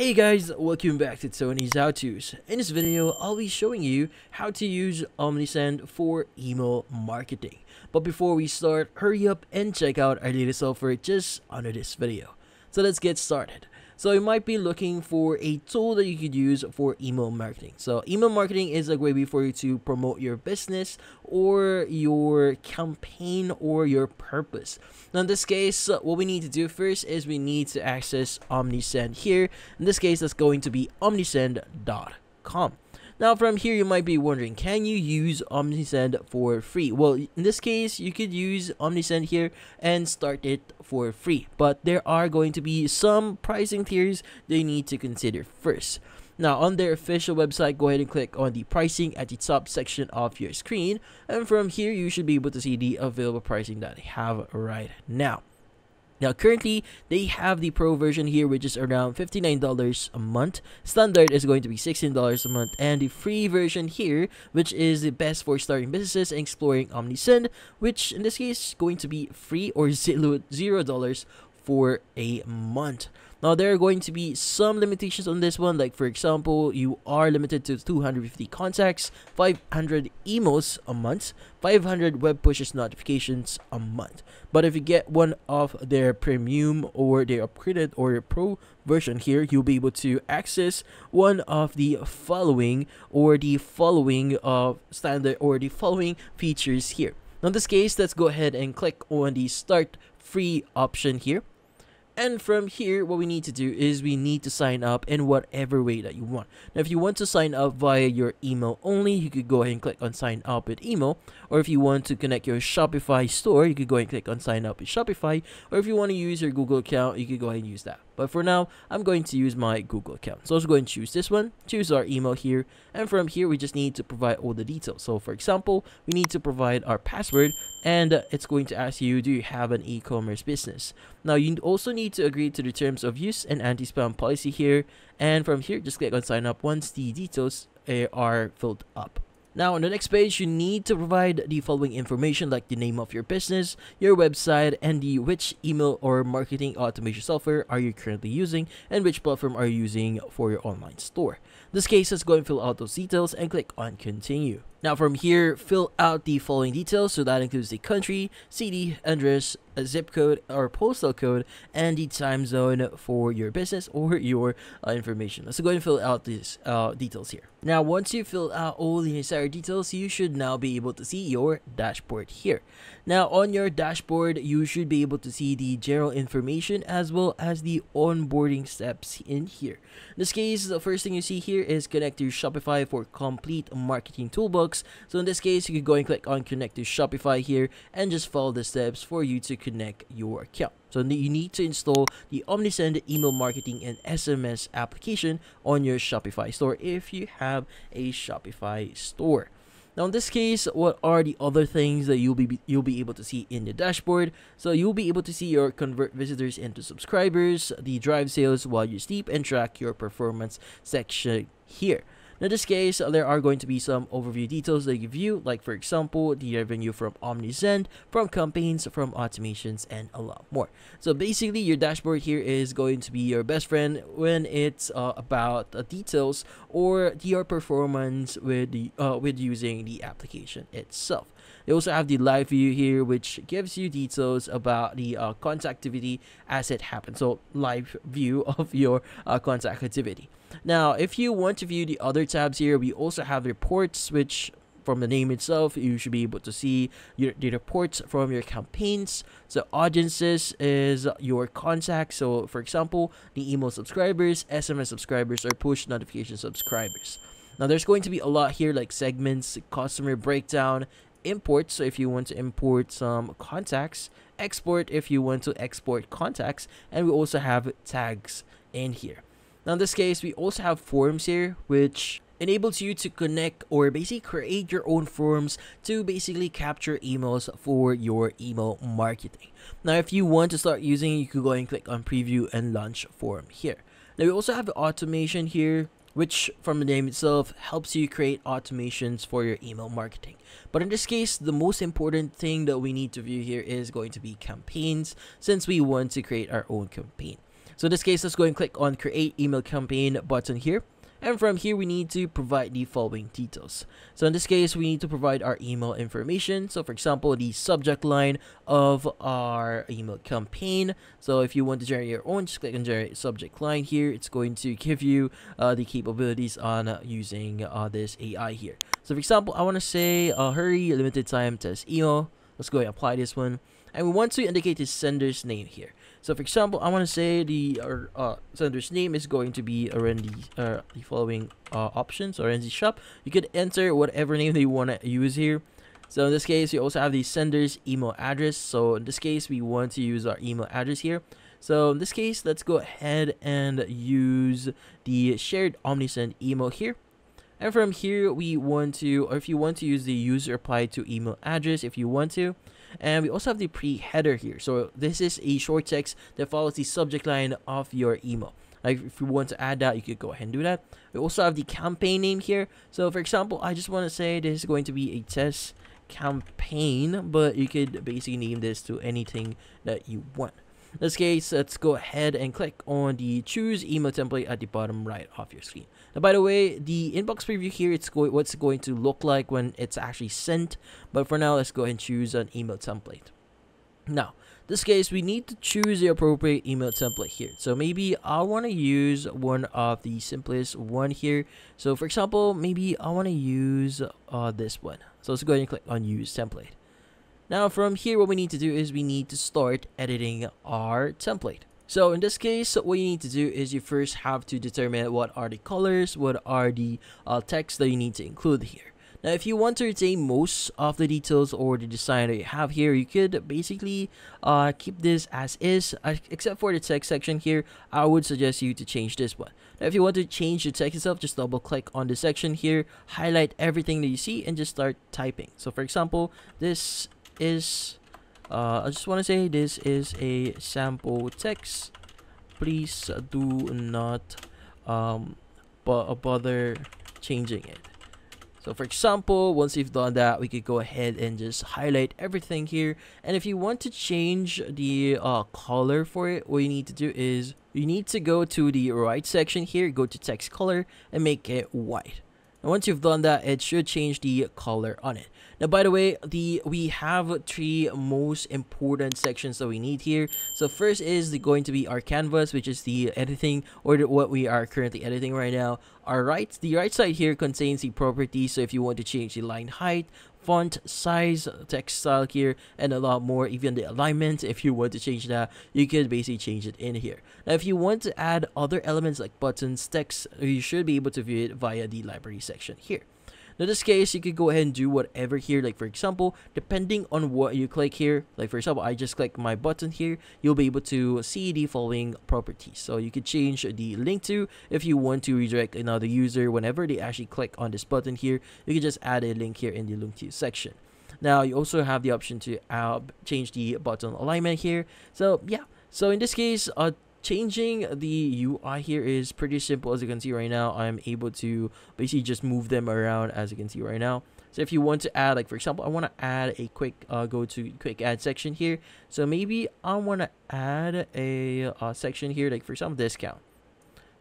Hey guys, welcome back to Tony's How To's. In this video, I'll be showing you how to use Omnisend for email marketing. But before we start, hurry up and check out our latest offer just under this video. So let's get started. So you might be looking for a tool that you could use for email marketing. So email marketing is a great way for you to promote your business or your campaign or your purpose. Now in this case, what we need to do first is we need to access Omnisend here. In this case, that's going to be omnisend.com. Now from here you might be wondering, can you use Omnisend for free? Well, in this case, you could use Omnisend here and start it for free. But there are going to be some pricing tiers they need to consider first. Now, on their official website, go ahead and click on the pricing at the top section of your screen. And from here, you should be able to see the available pricing that they have right now. Now, currently, they have the Pro version here, which is around $59 a month. Standard is going to be $16 a month. And the free version here, which is the best for starting businesses and exploring Omnisend, which in this case is going to be free or $0 for a month. Now, there are going to be some limitations on this one. Like, for example, you are limited to 250 contacts, 500 emails a month, 500 web pushes notifications a month. But if you get one of their premium or their upgraded or pro version here, you'll be able to access one of the following or the following of standard or the following features here. Now, in this case, let's go ahead and click on the start free option here and from here, what we need to do is we need to sign up in whatever way that you want. Now, if you want to sign up via your email only, you could go ahead and click on sign up with email. Or if you want to connect your Shopify store, you could go ahead and click on sign up with Shopify. Or if you want to use your Google account, you could go ahead and use that. But for now, I'm going to use my Google account. So let's go and choose this one, choose our email here, and from here, we just need to provide all the details. So for example, we need to provide our password, and it's going to ask you, do you have an e-commerce business? Now, you also need to agree to the terms of use and anti-spam policy here, and from here, just click on sign up once the details eh, are filled up. Now, on the next page, you need to provide the following information like the name of your business, your website, and the which email or marketing automation software are you currently using, and which platform are you using for your online store. This case, let's go and fill out those details and click on continue. Now from here, fill out the following details. So that includes the country, city, address, zip code or postal code, and the time zone for your business or your uh, information. Let's go ahead and fill out these uh, details here. Now, once you fill out all the necessary details, you should now be able to see your dashboard here. Now, on your dashboard, you should be able to see the general information as well as the onboarding steps in here. In this case, the first thing you see here is connect to Shopify for complete marketing toolbox. So in this case, you can go and click on connect to Shopify here and just follow the steps for you to connect your account. So you need to install the Omnisend email marketing and SMS application on your Shopify store if you have a Shopify store. Now in this case, what are the other things that you'll be you'll be able to see in the dashboard? So you'll be able to see your convert visitors into subscribers, the drive sales while you sleep, and track your performance section here. In this case, there are going to be some overview details that you view, like for example, the revenue from Omnisend, from campaigns, from automations, and a lot more. So basically, your dashboard here is going to be your best friend when it's uh, about uh, details or your performance with the uh, with using the application itself. They also have the live view here, which gives you details about the uh, contact activity as it happens. So live view of your uh, contact activity. Now, if you want to view the other tabs here, we also have reports, which from the name itself, you should be able to see your, the reports from your campaigns. So audiences is your contacts. So for example, the email subscribers, SMS subscribers, or push notification subscribers. Now there's going to be a lot here like segments, customer breakdown, import. So if you want to import some contacts, export if you want to export contacts, and we also have tags in here. Now in this case, we also have forms here, which enables you to connect or basically create your own forms to basically capture emails for your email marketing. Now, if you want to start using you could go and click on preview and launch form here. Now, we also have automation here, which from the name itself helps you create automations for your email marketing. But in this case, the most important thing that we need to view here is going to be campaigns since we want to create our own campaign. So in this case, let's go and click on create email campaign button here. And from here, we need to provide the following details. So in this case, we need to provide our email information. So for example, the subject line of our email campaign. So if you want to generate your own, just click on generate subject line here. It's going to give you uh, the capabilities on uh, using uh, this AI here. So for example, I want to say uh, hurry limited time test email. Let's go and apply this one. And we want to indicate the sender's name here. So for example, I want to say the uh, sender's name is going to be around the, uh, the following uh, options or in shop. You could enter whatever name that you want to use here. So in this case, you also have the sender's email address. So in this case, we want to use our email address here. So in this case, let's go ahead and use the shared Omnisend email here. And from here, we want to, or if you want to use the user applied to email address, if you want to, and we also have the pre-header here. So this is a short text that follows the subject line of your email. Like if you want to add that, you could go ahead and do that. We also have the campaign name here. So for example, I just want to say this is going to be a test campaign, but you could basically name this to anything that you want. In this case, let's go ahead and click on the choose email template at the bottom right of your screen. Now, by the way, the inbox preview here, it's going what's going to look like when it's actually sent. But for now, let's go ahead and choose an email template. Now, this case, we need to choose the appropriate email template here. So maybe I want to use one of the simplest one here. So for example, maybe I want to use uh, this one. So let's go ahead and click on use template. Now from here, what we need to do is we need to start editing our template. So in this case, what you need to do is you first have to determine what are the colors, what are the uh, text that you need to include here. Now, if you want to retain most of the details or the design that you have here, you could basically uh, keep this as is, uh, except for the text section here. I would suggest you to change this one. Now, if you want to change the text itself, just double click on the section here, highlight everything that you see, and just start typing. So, for example, this is uh, I just want to say this is a sample text. Please do not um, bother changing it. So for example, once you've done that, we could go ahead and just highlight everything here. And if you want to change the uh, color for it, what you need to do is you need to go to the right section here, go to text color and make it white. And once you've done that, it should change the color on it. Now, by the way, the we have three most important sections that we need here. So first is the, going to be our canvas, which is the editing or the, what we are currently editing right now. Our right, the right side here contains the properties. So if you want to change the line height, font size, text style here, and a lot more. Even the alignment, if you want to change that, you could basically change it in here. Now, if you want to add other elements like buttons, text, you should be able to view it via the library section here. Now, this case, you could go ahead and do whatever here. Like, for example, depending on what you click here, like, for example, I just click my button here, you'll be able to see the following properties. So, you could change the link to if you want to redirect another user whenever they actually click on this button here. You can just add a link here in the link to section. Now, you also have the option to uh, change the button alignment here. So, yeah. So, in this case, uh, changing the UI here is pretty simple as you can see right now. I'm able to basically just move them around as you can see right now. So if you want to add like for example I want to add a quick uh, go to quick add section here. So maybe I want to add a uh, section here like for some discount.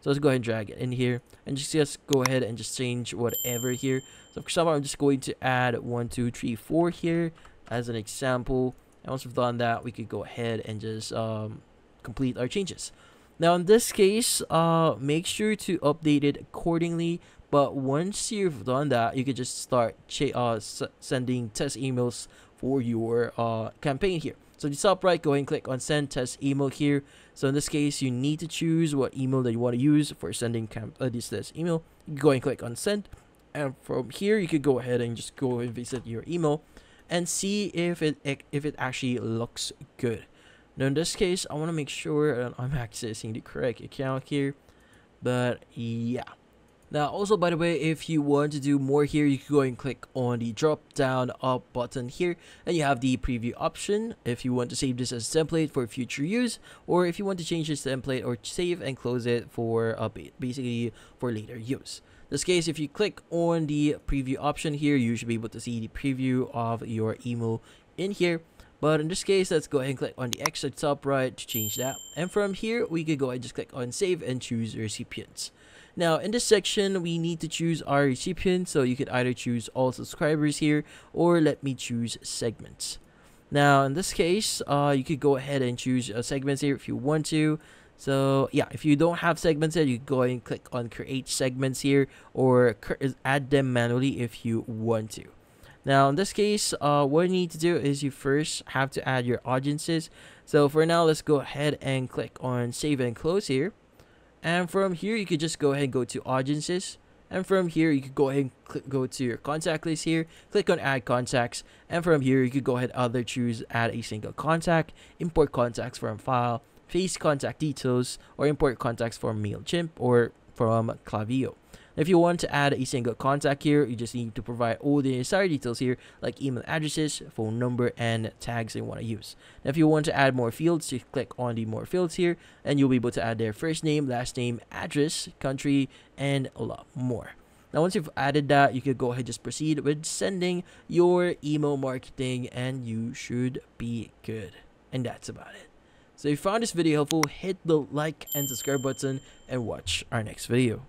So let's go ahead and drag it in here and just, just go ahead and just change whatever here. So for example I'm just going to add one two three four here as an example. And once we've done that we could go ahead and just um, complete our changes. Now in this case, uh, make sure to update it accordingly. But once you've done that, you can just start uh, sending test emails for your uh, campaign here. So the top right, go ahead and click on send test email here. So in this case, you need to choose what email that you want to use for sending camp uh, this test email. Go ahead and click on send. And from here, you could go ahead and just go and visit your email and see if it if it actually looks good. Now in this case, I want to make sure that I'm accessing the correct account here. But yeah. Now also by the way, if you want to do more here, you can go and click on the drop down up button here and you have the preview option if you want to save this as a template for future use or if you want to change this template or save and close it for basically for later use. In this case, if you click on the preview option here, you should be able to see the preview of your email in here But in this case, let's go ahead and click on the X at top right to change that. And from here, we could go ahead and just click on save and choose recipients. Now, in this section, we need to choose our recipient. So you could either choose all subscribers here or let me choose segments. Now, in this case, uh, you could go ahead and choose uh, segments here if you want to. So yeah, if you don't have segments here, you go and click on create segments here or add them manually if you want to. Now in this case, uh, what you need to do is you first have to add your audiences. So for now, let's go ahead and click on save and close here. And from here, you could just go ahead and go to audiences. And from here, you could go ahead and go to your contact list here, click on add contacts. And from here, you could go ahead either choose add a single contact, import contacts from file, paste contact details, or import contacts from MailChimp or from Klaviyo. If you want to add a single contact here, you just need to provide all the necessary details here, like email addresses, phone number, and tags you want to use. Now, if you want to add more fields, you click on the more fields here, and you'll be able to add their first name, last name, address, country, and a lot more. Now, once you've added that, you could go ahead and just proceed with sending your email marketing, and you should be good. And that's about it. So if you found this video helpful, hit the like and subscribe button and watch our next video.